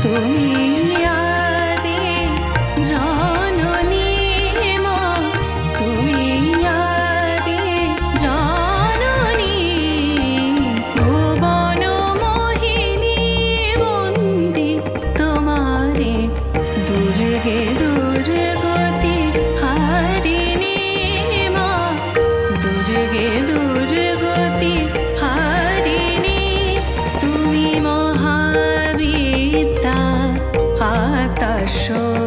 荼蘼。show.